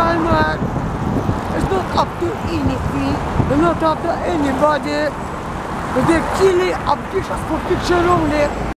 local. It's not up to anything. It's not up to anybody. They're kill it, for picture only.